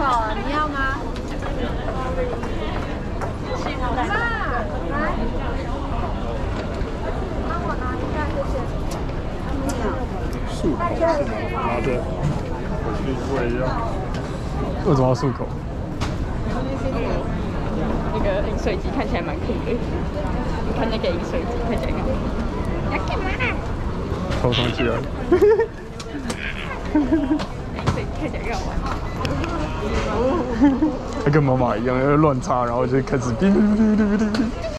口，你要吗？妈，来，帮我拿一下，谢谢。漱口是吗？拿着回去喂一样。为什么要漱口？那个饮水机看起来蛮酷的，你看那个饮水机看起来很酷。要干嘛？头上起来。饮水机看起来很好玩。他 跟妈妈一样，要乱插，然后就开始哔哔哔哔哔哔。